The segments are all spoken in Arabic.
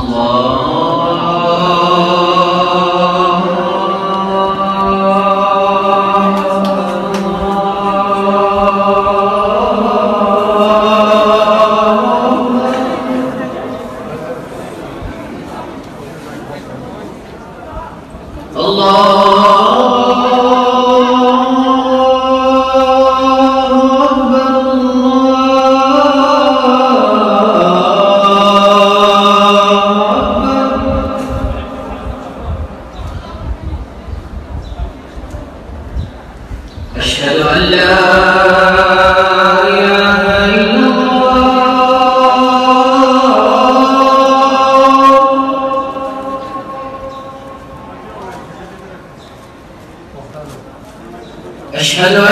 الله أشهد أن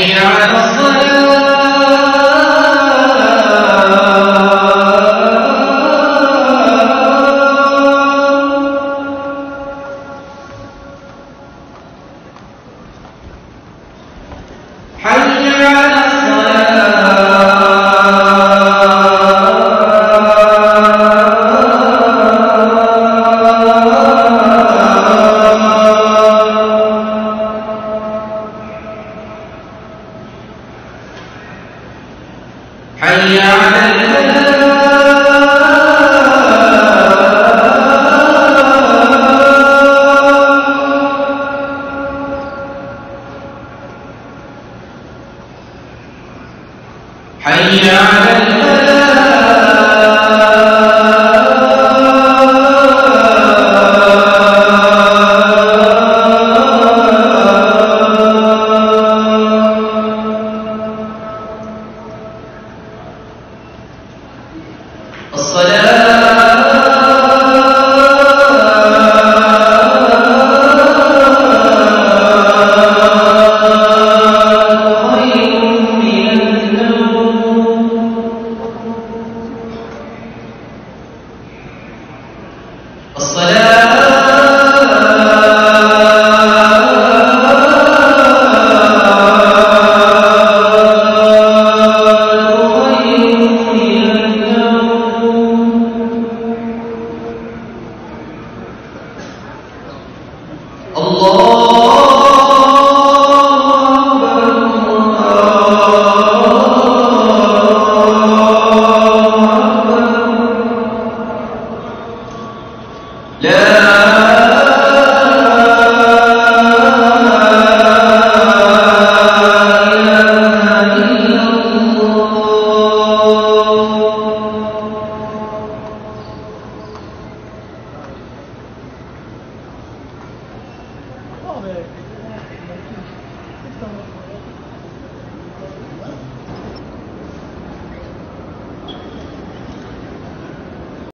I حي على حي على الصلاة 动力。